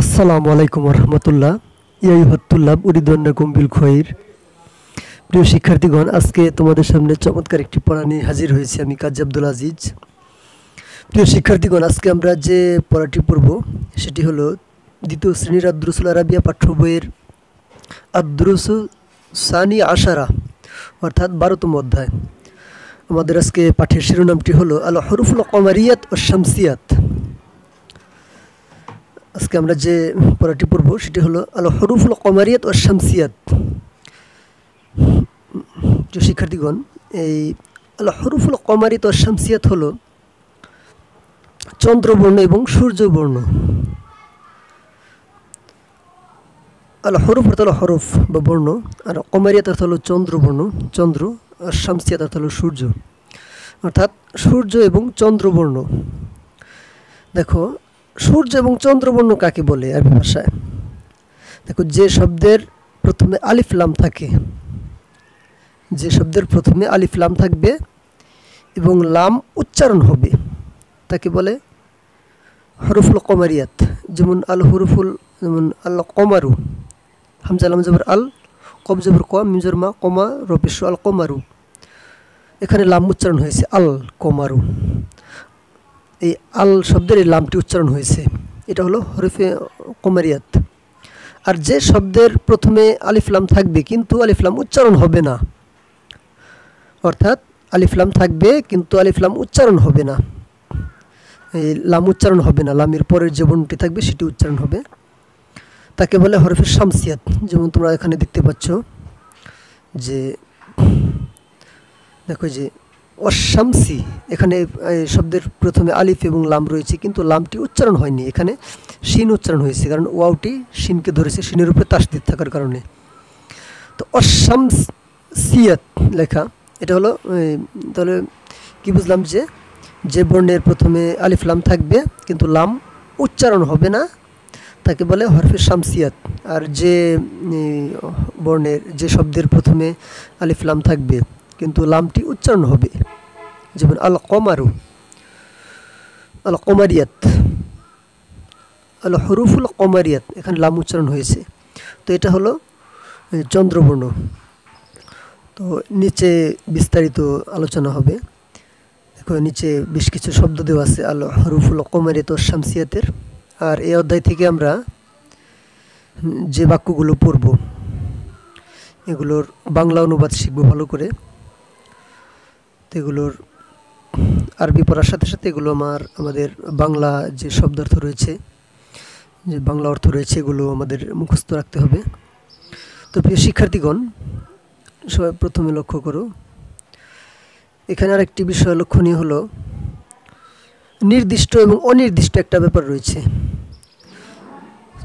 আসসালামু আলাইকুম রহমতুল্লাহ ইয়াইহতুল্লাহ উরিদুল্লাকুম বিল খৈর। প্রিয় শিক্ষার্থীগণ, আজকে তোমাদের সামনে চমৎকার একটি পড়া নিয়ে হাজির হয়েছি আমি কাজী আব্দুল আজিজ। প্রিয় শিক্ষার্থীগণ, আজকে আমরা যে পড়াটি পড়ব, সেটি হলো দ্বিতীয় শ্রেণির আদ্রুসুল আরাবিয়া পাঠ্য বইয়ের আদ্রুসু সানি আশারা, অর্থাৎ বারোতম অধ্যায়। আমাদের আজকে পাঠের শিরোনামটি হলো আল হরুফুল কমারিয়াত ও শামসিয়াত আজকে আমরা যে পড়াটি পড়ব, সেটি হলো আল হরুফুল কমারিয়াত ও শামসিয়াত। যে শিক্ষার্থীগণ, এই আল হরুফুল কমারিত ও শামসিয়াত হলো চন্দ্রবর্ণ এবং সূর্যবর্ণ। আল হরুফ অর্থ হলো হরফ বা বর্ণ, আর কমারিয়াত অর্থ হলো চন্দ্রবর্ণ, চন্দ্র আর শামসিয়াত অর্থ হলো সূর্য। অর্থাৎ সূর্য এবং চন্দ্রবর্ণ। দেখো সূর্য এবং চন্দ্রবর্ণ কাকে বলে আরবি ভাষায়? দেখো, যে শব্দের প্রথমে আলিফলাম থাকে, যে শব্দের প্রথমে আলিফলাম থাকবে এবং লাম উচ্চারণ হবে, তাকে বলে হরফুল কমারিয়াত, যেমন আল হরফুল, যেমন আল কমারু হামজালাম জবর আল কব জবর ক মিজর মা, কমা রবিশ আল কমারু। এখানে লাম উচ্চারণ হয়েছে আল কমারু। এই আল শব্দের এই লামটি উচ্চারণ হয়েছে। এটা হলো হরিফে কমারিয়াত। আর যে শব্দের প্রথমে আলিফলাম থাকবে কিন্তু আলিফলাম উচ্চারণ হবে না। অর্থাৎ আলিফলাম থাকবে কিন্তু আলিফলাম উচ্চারণ হবে না। এই লাম উচ্চারণ হবে না। লামের পরের যে বনটি থাকবে সেটি উচ্চারণ হবে। তাকে বলে হরফে শামসিয়াত। যেমন তোমরা এখানে দেখতে পাচ্ছ যে, দেখো যে অশামসি, এখানে শব্দের প্রথমে আলিফ এবং লাম রয়েছে, কিন্তু লামটি উচ্চারণ হয়নি। এখানে শিন উচ্চারণ হয়েছে, কারণ ওয়াউটি শিনকে ধরেছে, শিনের উপরে তাসদিদ থাকার কারণে। তো অশামসিয়াত লেখা, এটা হলো তাহলে কি বুঝলাম যে যে বর্ণের প্রথমে আলিফ, লাম থাকবে, কিন্তু লাম উচ্চারণ হবে না, তাকে বলে হরফে শামসিয়াত। আর যে বর্ণের, যে শব্দের প্রথমে আলিফ, লাম থাকবে, কিন্তু লামটি উচ্চারণ হবে। যেমন আল কমারু আল কমারিয়াত আল হরুফুল কমারিয়াত এখানে লাম উচ্চারণ হয়েছে। তো এটা হলো চন্দ্রবর্ণ। তো নিচে বিস্তারিত আলোচনা হবে। দেখো, নিচে বেশ কিছু শব্দ দেওয়া আছে আল হরুফুল কমারিয়াত শামসিয়াতের। আর এই অধ্যায় থেকে আমরা যে বাক্যগুলো পড়ব, এগুলোর বাংলা অনুবাদ শিখব ভালো করে। এগুলোর আরবি পড়ার সাথে সাথে এগুলো আমার, আমাদের বাংলা যে শব্দার্থ রয়েছে, যে বাংলা অর্থ রয়েছে, এগুলো আমাদের মুখস্থ রাখতে হবে। তো প্রিয় শিক্ষার্থীগণ, সবাই প্রথমে লক্ষ্য করো। এখানে আর একটি বিষয় লক্ষণীয় হলো, নির্দিষ্ট এবং অনির্দিষ্ট একটা ব্যাপার রয়েছে।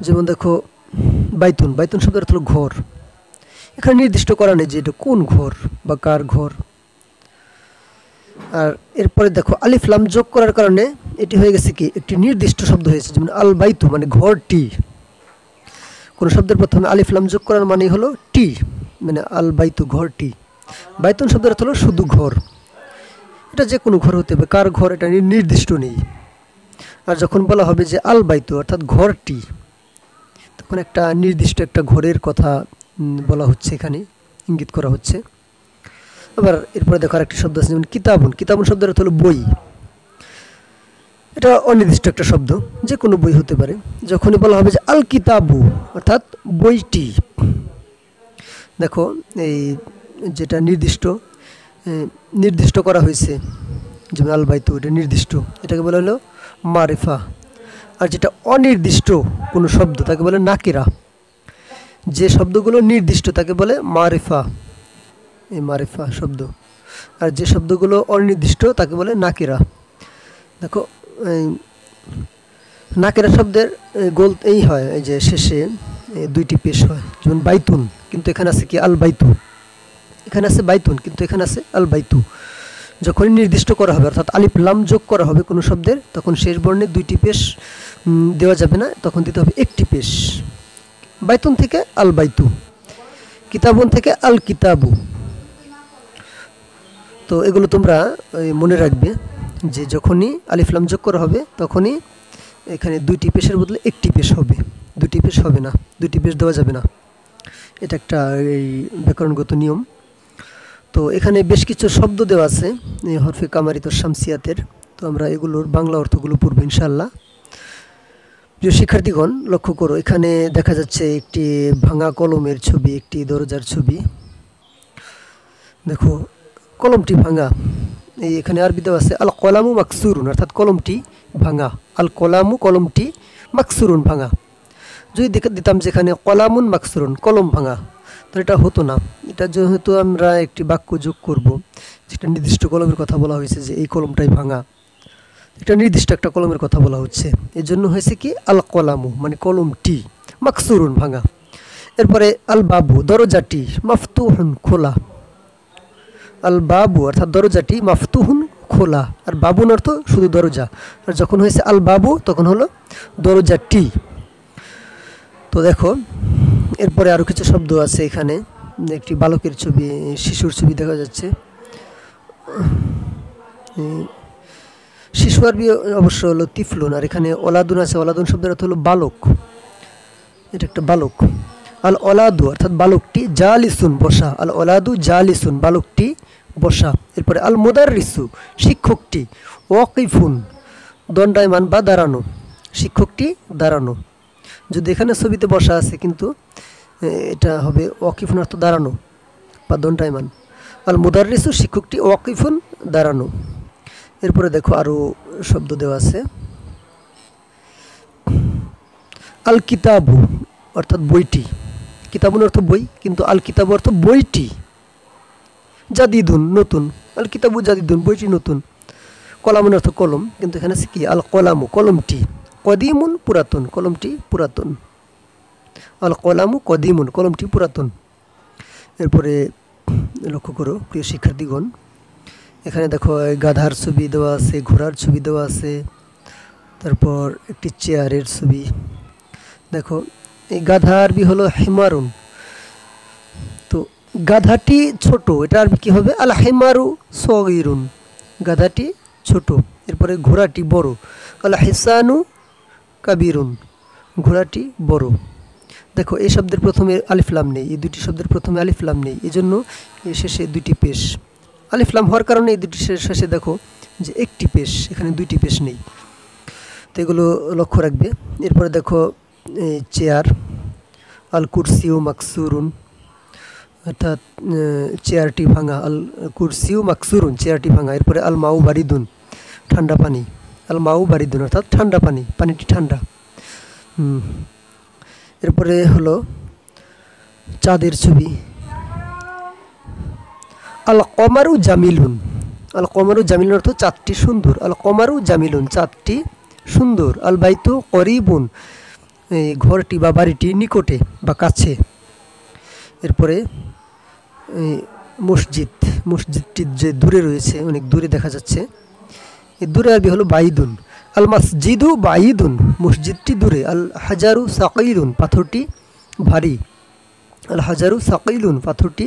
যেমন দেখো, বাইতুন বাইতুন শব্দের অর্থ হলো ঘর। এখানে নির্দিষ্ট করা নেই যে এটা কোন ঘর বা কার ঘর। আর এরপরে দেখো, আলিফ লাম যোগ করার কারণে এটি হয়ে গেছে কি? একটি নির্দিষ্ট শব্দ হয়েছে, যেমন আল বাইতু মানে ঘরটি। কোনো শব্দের প্রথমে আলিফ লাম যোগ করার মানে হলো টি মানে আল বাইতু ঘরটি। বাইতুন শব্দের অর্থ হলো শুধু ঘর। এটা যে কোনো ঘর হতে হবে, কার ঘর এটা নির্দিষ্ট নেই। আর যখন বলা হবে যে আল বাইতু অর্থাৎ ঘরটি, তখন একটা নির্দিষ্ট একটা ঘরের কথা বলা হচ্ছে এখানে, ইঙ্গিত করা হচ্ছে। আবার এরপরে দেখো আরেকটি শব্দ আছে, যেমন কিতাবন। কিতাবন শব্দের অর্থ হলো বই। এটা অনির্দিষ্ট একটা শব্দ, যে কোনো বই হতে পারে। যখনই বলা হবে যে আল কিতাবু অর্থাৎ বইটি। দেখো, এই যেটা নির্দিষ্ট নির্দিষ্ট করা হয়েছে, যেমন আল বাইতু এটা নির্দিষ্ট। এটাকে বলা হলো মারিফা। আর যেটা অনির্দিষ্ট কোনো শব্দ, তাকে বলে নাকিরা। যে শব্দগুলো নির্দিষ্ট, তাকে বলে মারিফা। এই মারিফা শব্দ। আর যে শব্দগুলো অনির্দিষ্ট, তাকে বলে নাকিরা। দেখো নাকেরা শব্দের গোল এই হয়, এই যে শেষে দুইটি পেশ হয়, যেমন বাইতুন, কিন্তু এখানে আছে কি আল বাইতু এখানে আছে বাইতুন, কিন্তু এখানে আছে আল বাইতু যখনই নির্দিষ্ট করা হবে, অর্থাৎ আলিফ লাম যোগ করা হবে কোনো শব্দের, তখন শেষ বর্ণে দুইটি পেশ দেওয়া যাবে না, তখন দিতে হবে একটি পেশ। বাইতুন থেকে আল বাইতু কিতাবুন থেকে আল কিতাবু তো এগুলো তোমরা মনে রাখবে যে যখনই আলিফলাম যোগ করা হবে, তখনই এখানে দুইটি পেশের বদলে একটি পেশ হবে। দুটি পেশ হবে না দুটি পেশ দেওয়া যাবে না। এটা একটা, এই ব্যাকরণগত নিয়ম। তো এখানে বেশ কিছু শব্দ দেওয়া আছে হরফে কামারিত শামসিয়াতের। তো আমরা এগুলোর বাংলা অর্থগুলো পড়ব ইনশাল্লাহ প্রিয় শিক্ষার্থীগণ, লক্ষ্য করো, এখানে দেখা যাচ্ছে একটি ভাঙা কলমের ছবি, একটি দরজার ছবি। দেখো কলমটি ভাঙা। এই এখানে আরবি দেওয়া আছে আল কলামু মাকসুরুন অর্থাৎ কলমটি ভাঙা। আল কলামু কলমটি মাকসুরুন ভাঙা। যদি দেখে দিতাম যেখানে কলামুন মাকসুরুন কলম ভাঙা তো এটা হতো না। এটা যেহেতু আমরা একটি বাক্য যোগ করব, যেটা নির্দিষ্ট কলমের কথা বলা হয়েছে যে এই কলমটাই ভাঙা। এটা নির্দিষ্ট একটা কলমের কথা বলা হচ্ছে। এর জন্য হয়েছে কি? আল কলামু মানে কলমটি মাকসুরুন ভাঙা। এরপরে আল বাবু দরজাটি মাফতুহুন খোলা। আল বাবু অর্থাৎ দরজাটি মাফতুহুন খোলা। আর বাবুন অর্থ শুধু দরজা। আর যখন হয়েছে আল বাবু তখন হলো দরজাটি। তো দেখো, এরপরে আরও কিছু শব্দ আছে এখানে। একটি বালকের ছবি, শিশুর ছবি দেখা যাচ্ছে। শিশু আরবি অবশ্য হলো তিফলুন, আর এখানে অলাদুন আছে। অলাদুন শব্দের অর্থ হলো বালক। এটা একটা বালক। আল অলাদু অর্থাৎ বালকটি, জালিসুন বসা। আল অলাদু জালিসুন, বালকটি বসা। এরপরে আল মোদার রিসু শিক্ষকটি, ওয়াকিফুন, দণ্ডায়মান বা দাঁড়ানো। শিক্ষকটি দাঁড়ানো। যদি এখানে ছবিতে বসা আছে, কিন্তু এটা হবে ওয়াকিফুন অর্থ দাঁড়ানো বা দণ্ডায়মান। আল মুদার রিসু শিক্ষকটি, ওয়াকিফুন, দাঁড়ানো। এরপরে দেখো আরও শব্দ দেওয়া আছে। আল কিতাবু অর্থাৎ বইটি। কিতাবুন অর্থ বই, কিন্তু আল কিতাবু অর্থ বইটি জাদিদুন, নতুন। আল কিতাবু জাদিদুন, বইটি নতুন। কলামুন অর্থ কলম, কিন্তু এখানে কি? আল কলামু, কলমটি কদিমুন, পুরাতন। কলমটি পুরাতন। আল কলামু কদিমুন, কলমটি পুরাতন। এরপরে লক্ষ্য করো, প্রিয় শিক্ষার্থীগণ, এখানে দেখো, গাধার ছবি দেওয়া আছে, ঘোড়ার ছবি দেওয়া আছে, তারপর একটি চেয়ারের ছবি। দেখো এই গাধা আরবি হলো হেমারুন। তো গাধাটি ছোট, এটা আরবি কী হবে? আল হেমারু সগিরুন। গাধাটি ছোট, এরপরে ঘোড়াটি বড়। আল হেসানু কাবিরুন, ঘোড়াটি বড়। দেখো, এই শব্দের প্রথমে আলিফলাম নেই, এই দুটি শব্দের প্রথমে আলিফলাম নেই এই জন্য শেষে দুটি পেশ। আলিফলাম হওয়ার কারণে এই দুটি শেষে দেখো যে একটি পেশ, এখানে দুইটি পেশ নেই। তো এগুলো লক্ষ্য রাখবে। এরপরে দেখো চেয়ার আল কুরসিউ মাকসুরুন, অর্থাৎ চেয়ারটি ভাঙা আল কুরসিউ মাকসুরুন, চেয়ারটি ভাঙা, এরপরে আল মাউ বারিদুন ঠান্ডা পানি আল মাউ বারিদুন অর্থাৎ ঠান্ডা পানি, পানিটি ঠান্ডা। এরপরে হলো চাঁদের ছবি। আল কমারু জামিলুন আল কমারু জামিলুন অর্থ চাঁদটি সুন্দর আল কমারু জামিলুন, চাঁদটি সুন্দর। আল বাইতু করিবুন ঘরটি বা বাড়িটি নিকটে বা কাছে। এরপরে মসজিদ, মসজিদটি যে দূরে রয়েছে, অনেক দূরে দেখা যাচ্ছে। এই দূরে আরবি হলো বাইদুন। আল মসজিদু বাইদুন। মসজিদটি দূরে। আল হাজারু সাকাইলুন পাথরটি ভারী। আল হাজারু সাকাইলুন পাথরটি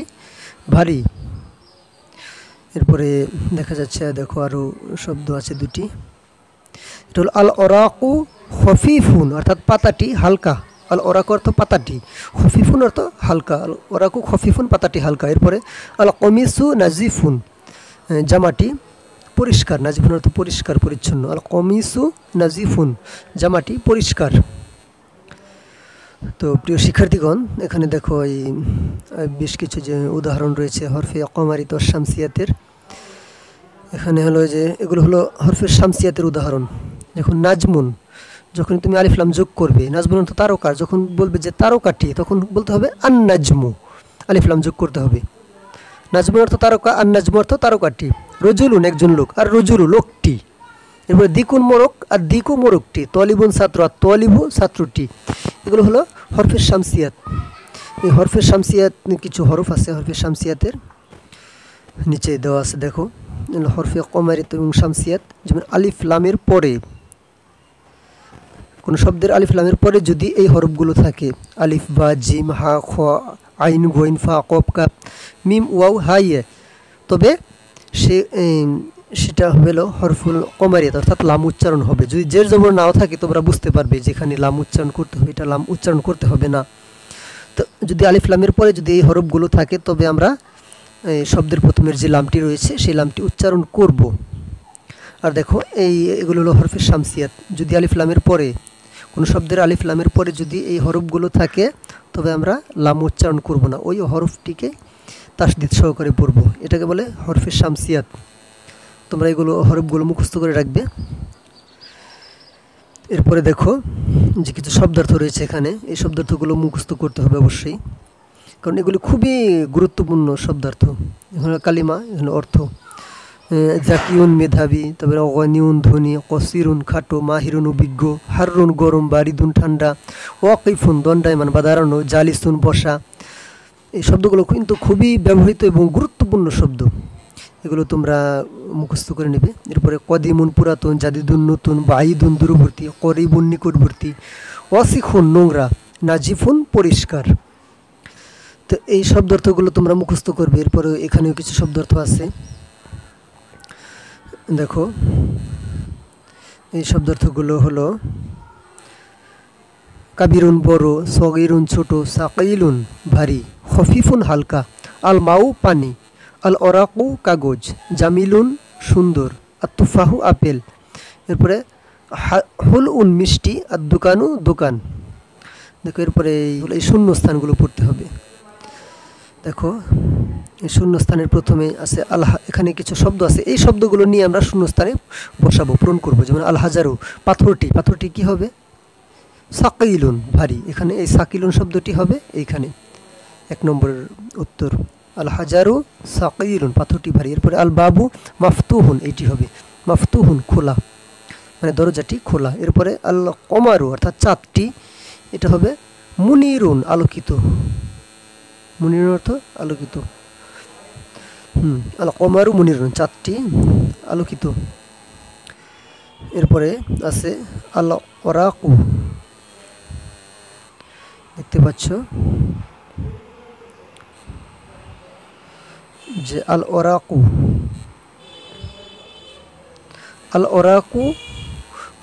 ভারী। এরপরে দেখা যাচ্ছে, দেখো আরও শব্দ আছে দুটি। এটা হলো আল অরাকু হফিফুন অর্থাৎ পাতাটি হালকা, আল ওরাকু অর্থ পাতাটি। হফিফুন অর্থ হালকা, আল ওরাকু হফিফুন পাতাটি হালকা। এরপরে আল কমিসু নাজিফুন জামাটি পরিষ্কার, নাজিফুন অর্থ পরিষ্কার, পরিচ্ছন্ন। আল কমিসু নাজিফুন, জামাটি পরিষ্কার। তো প্রিয় শিক্ষার্থীগণ, এখানে দেখো এই বেশ কিছু যে উদাহরণ রয়েছে হরফে অকমারিত শামসিয়াতের। এখানে হলো যে, এগুলো হলো হরফে শামসিয়াতের উদাহরণ। দেখুন, নাজমুন যখন তুমি আলিফলাম যোগ করবে নাজমুন অর্থ তারকার যখন বলবে যে তারকাটি, তখন বলতে হবে আন্নাজমু আলিফলাম যোগ করতে হবে। নাজমুন অর্থ তারকা আন নাজমু অর্থ তারকাটি। রজুলুন, একজন লোক, আর রজুলু লোকটি। এরপরে দিকুন মোরক, আর দিকু মোরকটি, তলিবুন ছাত্র, আর তলিবু ছাত্রটি। এগুলো হলো হরফের শামসিয়াত। এই হরফের শামসিয়াত কিছু হরফ আছে, হরফের শামসিয়াতের। নিচে দেওয়া আছে, দেখো। হরফে কমারিত এবং শামসিয়াত, যেমন আলিফ লামের পরে। কোনো শব্দের আলিফ লামের পরে যদি এই হরফগুলো থাকে, আলিফ, বা, জিম, হা খ আইন গোইন ফা কপ কাপ, মিম, ওয়াও, হাইয়ে, তবে সে সেটা হলো হরফুল কমারিয়াত, অর্থাৎ লাম উচ্চারণ হবে। যদি জের জবর নাও থাকে, তোমরা বুঝতে পারবে যেখানে লাম উচ্চারণ করতে হবে, এটা লাম উচ্চারণ করতে হবে না। তো যদি আলিফ লামের পরে যদি এই হরফগুলো থাকে, তবে আমরা শব্দের প্রথমের যে লামটি রয়েছে, সেই লামটি উচ্চারণ করব। আর দেখো, এই, এগুলো হলো হরফের শামসিয়াত। যদি আলিফ লামের পরে কোনো শব্দের আলিফ লামের পরে যদি এই হরফগুলো থাকে, তবে আমরা লাম উচ্চারণ করব না। ওই হরফটিকে তাসদিদ সহকারে পড়ব। এটাকে বলে হরফের শামসিয়াত। তোমরা এগুলো হরফগুলো মুখস্থ করে রাখবে। এরপরে দেখো যে কিছু শব্দার্থ রয়েছে এখানে। এই শব্দার্থগুলো মুখস্থ করতে হবে অবশ্যই। কারণ এগুলো খুবই গুরুত্বপূর্ণ শব্দার্থ। এখানে কালিমা, এখানে অর্থ। জাকিউন মেধাবী তারপরে অগনিউন ধনী, কসিরুন খাটো, মাহিরুন অভিজ্ঞ, হারুন গরম, বারিদুন ঠান্ডা, ওয়াকিফুন দণ্ডায়মান বা দাঁড়ানো জালিসুন বসা। এই শব্দগুলো কিন্তু খুবই ব্যবহৃত এবং গুরুত্বপূর্ণ শব্দ। এগুলো তোমরা মুখস্থ করে নেবে। এরপরে কদিমুন পুরাতন, জাদিদুন নতুন, বাঈদুন দূরবর্তী, করিবুন নিকটবর্তী অসিখুন নোংরা, নাজিফুন পরিষ্কার। তো এই শব্দার্থগুলো তোমরা মুখস্থ করবে। এরপরে এখানেও কিছু শব্দার্থ আছে। দেখো, এই শব্দার্থগুলো হলো কাবিরুন বড়, সগিরুন ছোট, সাকিলুন ভারী হফিফুন হালকা, আল মাউ পানি, আল অরাকু কাগজ, জামিলুন সুন্দর আর তুফাহু আপেল। এরপরে হুল উন মিষ্টি আর দোকানু দোকান। দেখো এরপরে এই শূন্য স্থানগুলো পড়তে হবে। দেখো শূন্যস্থানের প্রথমে আছে আল্লাহ, এখানে কিছু শব্দ আছে। এই শব্দগুলো নিয়ে আমরা শূন্যস্থানে বসাবো, পূরণ করব। যেমন আল হাজারু পাথরটি। পাথরটি কি হবে? সাকিলুন, ভারী। এখানে এই সাকিলুন শব্দটি হবে, এইখানে। এক নম্বরের উত্তর আল সাকিলুন, পাথরটি ভারী। এরপরে আল বাবু মাফতুহুন এইটি হবে। মাফতুহুন, খোলা। মানে দরজাটি খোলা। এরপরে আল কমারু অর্থাৎ চাঁদটি। এটা হবে মুনিরুন, আলোকিত। মুনির অর্থ আলোকিত। হুম। আল কমারু মুনিরুন চাঁদটি আলোকিত। এরপরে আছে আল ওরাকু। দেখতে পাচ্ছ যে আল ওরাকু। আল ওরাকু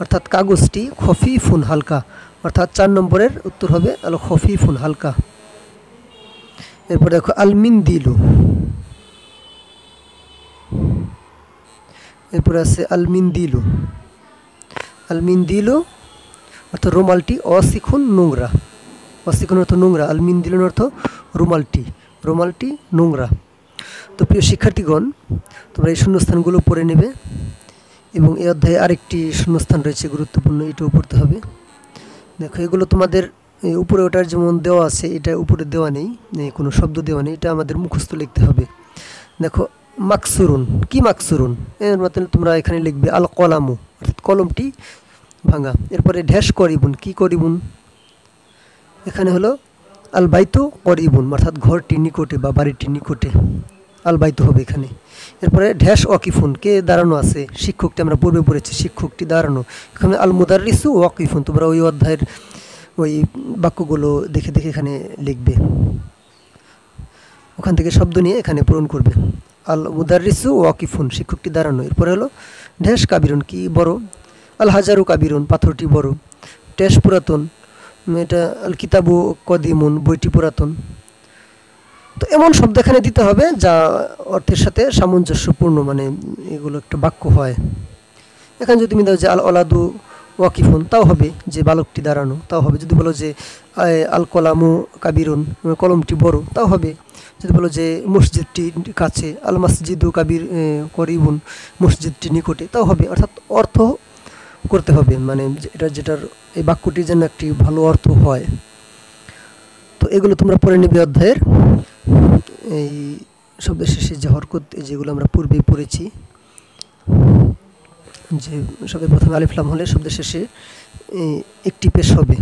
অর্থাৎ কাগজটি খফিফুন হালকা, অর্থাৎ চার নম্বরের উত্তর হবে আল খফিফুন হালকা। এরপর দেখো আলমিন দিলু এরপরে আছে আলমিন দিলু আলমিন দিলু অর্থাৎ রুমালটি অশিখুন নোংরা। অশিখুন অর্থ নোংরা আলমিন দিলুন অর্থ রুমালটি রুমালটি নোংরা। তো প্রিয় শিক্ষার্থীগণ, তোমরা এই শূন্যস্থানগুলো পড়ে নেবে এবং এই অধ্যায়ে আরেকটি শূন্যস্থান রয়েছে, গুরুত্বপূর্ণ, এটাও পড়তে হবে। দেখো, এগুলো তোমাদের উপরে ওটার যেমন দেওয়া আছে, এটা উপরে দেওয়া নেই কোনো শব্দ দেওয়া নেই, এটা আমাদের মুখস্থ লিখতে হবে। দেখো মাকসুরুন। কি মাকসুরুন? এর মতন তোমরা এখানে লিখবে আল কলামু অর্থাৎ কলমটি ভাঙা। এরপরে ঢ্যাস করিবুন। কি করিবুন? এখানে হলো আল বাইতু করিবুন। অর্থাৎ ঘরটি নিকটে বা বাড়িটি নিকটে আল বাইতু হবে এখানে। এরপরে ঢ্যাস ওয়াকিফুন। কে দাঁড়ানো আছে? শিক্ষকটি, আমরা পূর্বে পড়েছি, শিক্ষকটি দাঁড়ানো। এখানে আল মুদারিসু ওয়াকিফুন। তোমরা ওই অধ্যায়ের ওই বাক্যগুলো দেখে দেখে এখানে লিখবে। ওখান থেকে শব্দ নিয়ে এখানে পূরণ করবে। আল মুদারিসু ওয়াকিফুন, শিক্ষকটি দাঁড়ানো। এরপরে হলো ঢ্যাস কাবিরুন, কি বড়? আল হাজারু কাবিরুন, পাথরটি বড়। ট্যাস পুরাতন, এটা আল কিতাবু কদিমুন, বইটি পুরাতন। তো এমন শব্দ এখানে দিতে হবে, যা অর্থের সাথে সামঞ্জস্যপূর্ণ মানে এগুলো একটা বাক্য হয়। এখানে যদি তুমি দাও যে আল অলাদু ওয়াকিফুন, তাও হবে যে বালকটি দাঁড়ানো, তাও হবে। যদি বলো যে আল কলামু কাবিরুন, কলমটি বড়, তাও হবে। যদি বলো যে মসজিদটি কাছে, আল মসজিদু কাবির করিবুন মসজিদটি নিকটে, তাও হবে। অর্থাৎ অর্থ করতে হবে মানে এটা যেটার, এই বাক্যটির যেন একটি ভালো অর্থ হয়। তো এগুলো তোমরা পড়ে নেবে অধ্যায়ের। এই শব্দের শেষে যে হরকত যেগুলো আমরা পূর্বেই পড়েছি, যে সবে প্রথমে আলিফলাম হলে শব্দের শেষে একটি পেশ হবে।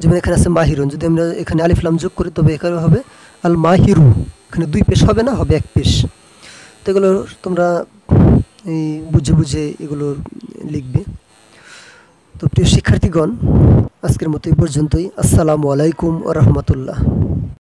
যেমন এখানে আছে মাহিরুন, যদি আমরা এখানে আলিফলাম যোগ করি, তবে এখানে হবে আল মাহিরু এখানে দুই পেশ হবে না, হবে এক পেশ। তো এগুলো তোমরা এই বুঝে বুঝে এগুলো লিখবে। তো প্রিয় শিক্ষার্থীগণ, আজকের মতো এই পর্যন্তই। আসসালামু আলাইকুম রহমতুল্লাহ।